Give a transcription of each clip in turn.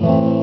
me.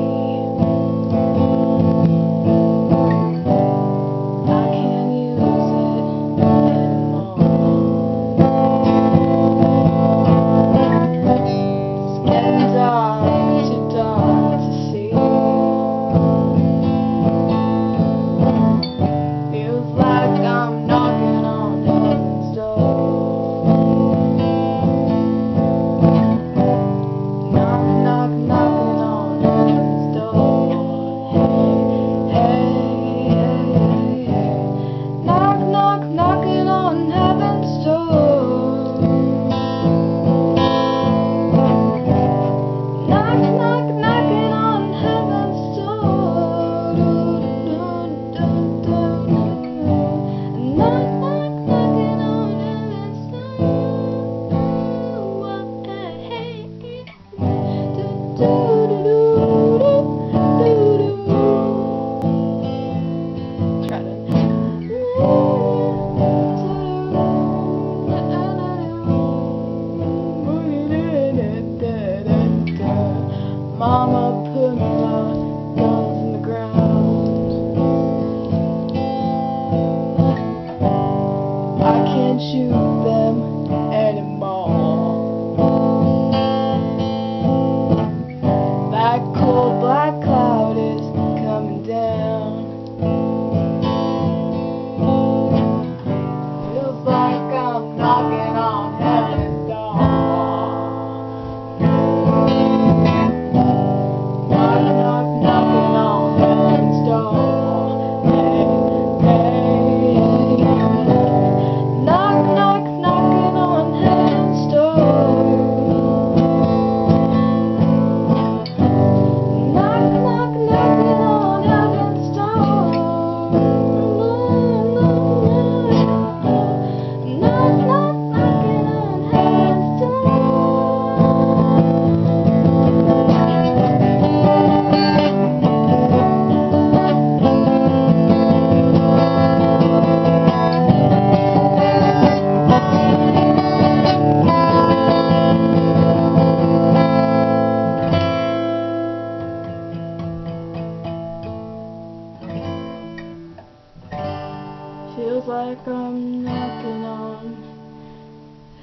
feels like I'm knocking on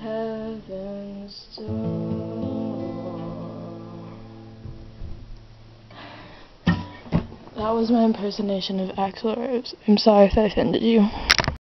heaven's door. That was my impersonation of Axl Rose. I'm sorry if I offended you.